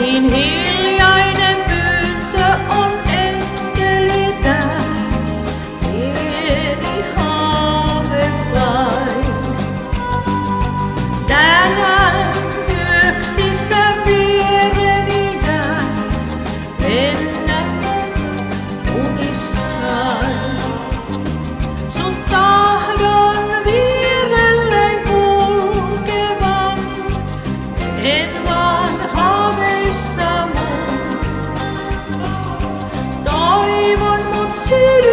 In Helion to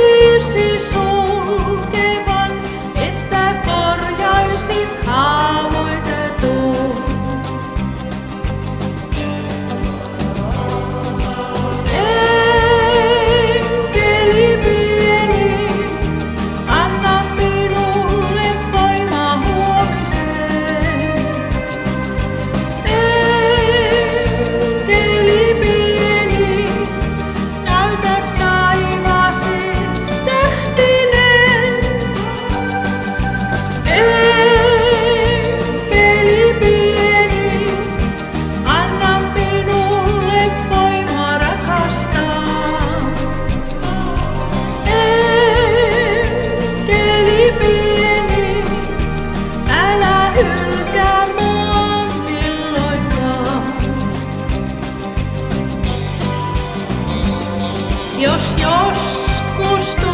Dios, Dios, justo.